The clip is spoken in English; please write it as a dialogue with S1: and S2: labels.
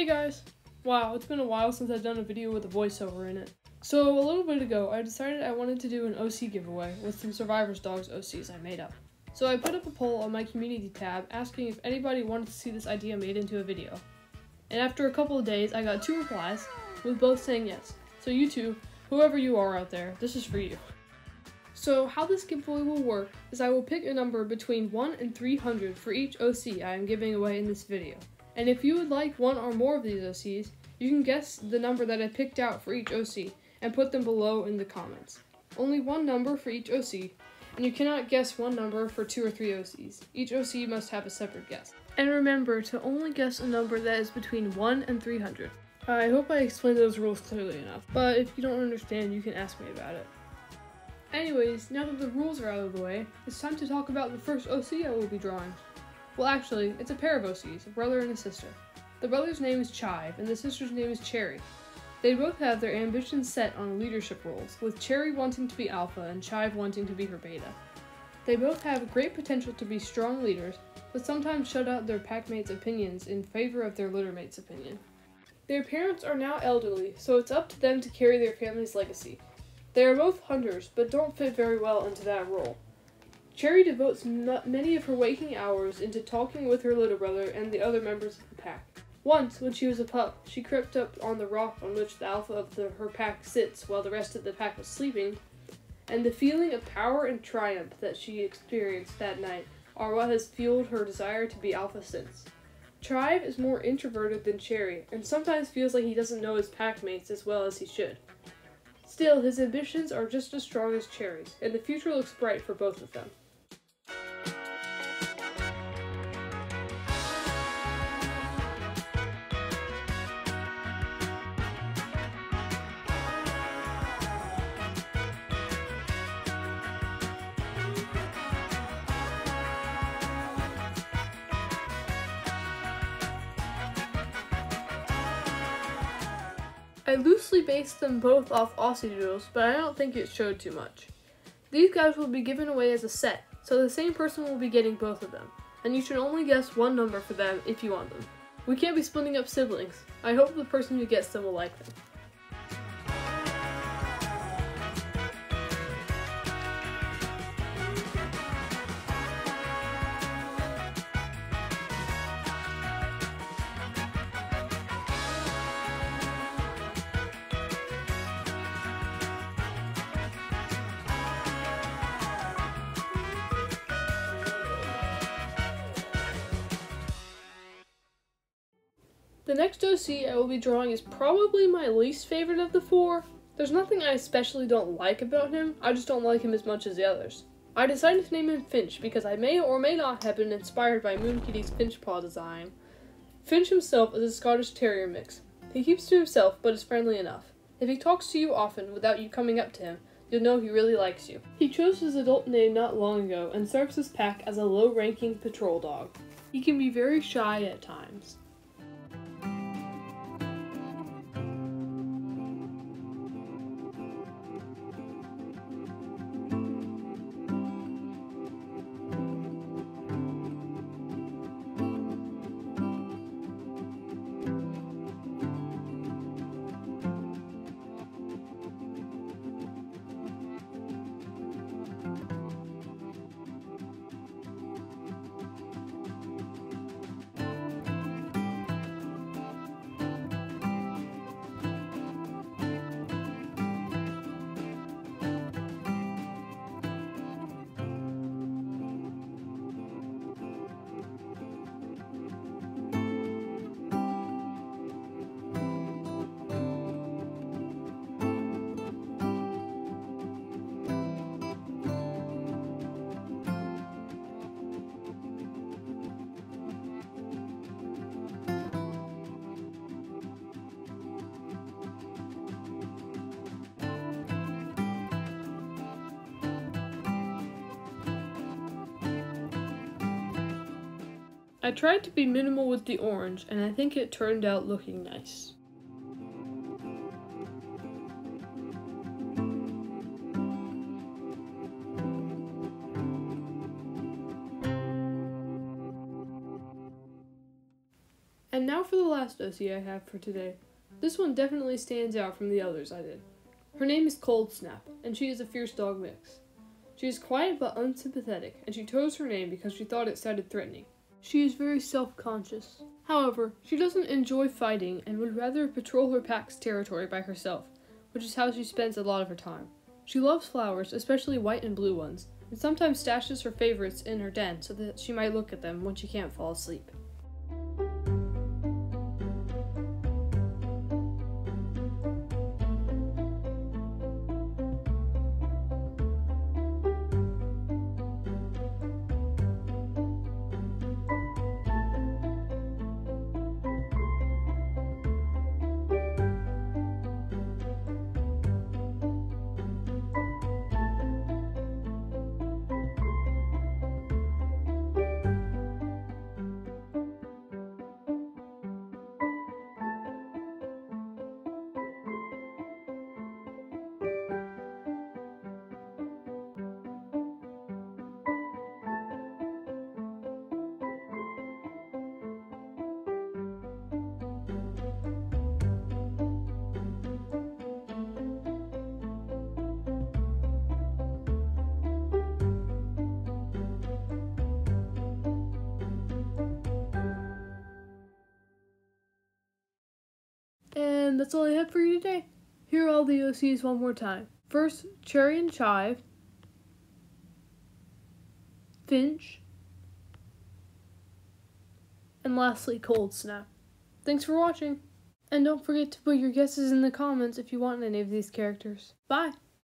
S1: Hey guys! Wow, it's been a while since I've done a video with a voiceover in it. So, a little bit ago, I decided I wanted to do an OC giveaway with some Survivors Dogs OCs I made up. So I put up a poll on my community tab asking if anybody wanted to see this idea made into a video. And after a couple of days, I got two replies, with both saying yes. So you two, whoever you are out there, this is for you. So how this giveaway will work is I will pick a number between 1 and 300 for each OC I am giving away in this video. And if you would like one or more of these OCs, you can guess the number that I picked out for each OC and put them below in the comments. Only one number for each OC, and you cannot guess one number for two or three OCs. Each OC must have a separate guess. And remember to only guess a number that is between 1 and 300. I hope I explained those rules clearly enough, but if you don't understand, you can ask me about it. Anyways, now that the rules are out of the way, it's time to talk about the first OC I will be drawing. Well, actually, it's a pair of OCs, a brother and a sister. The brother's name is Chive, and the sister's name is Cherry. They both have their ambitions set on leadership roles, with Cherry wanting to be alpha and Chive wanting to be her beta. They both have great potential to be strong leaders, but sometimes shut out their packmates' opinions in favor of their littermate's opinion. Their parents are now elderly, so it's up to them to carry their family's legacy. They are both hunters, but don't fit very well into that role. Cherry devotes many of her waking hours into talking with her little brother and the other members of the pack. Once, when she was a pup, she crept up on the rock on which the alpha of the, her pack sits while the rest of the pack was sleeping, and the feeling of power and triumph that she experienced that night are what has fueled her desire to be alpha since. Chive is more introverted than Cherry, and sometimes feels like he doesn't know his packmates as well as he should. Still, his ambitions are just as strong as Cherry's, and the future looks bright for both of them. I loosely based them both off Aussie Doodles, but I don't think it showed too much. These guys will be given away as a set, so the same person will be getting both of them, and you should only guess one number for them if you want them. We can't be splitting up siblings. I hope the person who gets them will like them. The next OC I will be drawing is probably my least favorite of the four. There's nothing I especially don't like about him, I just don't like him as much as the others. I decided to name him Finch because I may or may not have been inspired by Moonkitty's Finch Paw design. Finch himself is a Scottish Terrier mix. He keeps to himself but is friendly enough. If he talks to you often without you coming up to him, you'll know he really likes you. He chose his adult name not long ago and serves his pack as a low-ranking patrol dog. He can be very shy at times. I tried to be minimal with the orange, and I think it turned out looking nice. And now for the last OC I have for today. This one definitely stands out from the others I did. Her name is Cold Snap, and she is a fierce dog mix. She is quiet but unsympathetic, and she chose her name because she thought it sounded threatening. She is very self conscious. However, she doesn't enjoy fighting and would rather patrol her pack's territory by herself, which is how she spends a lot of her time. She loves flowers, especially white and blue ones, and sometimes stashes her favorites in her den so that she might look at them when she can't fall asleep. And that's all I have for you today. Here are all the OCs one more time. First, Cherry and Chive, Finch, and lastly, Cold Snap. Thanks for watching, and don't forget to put your guesses in the comments if you want any of these characters. Bye!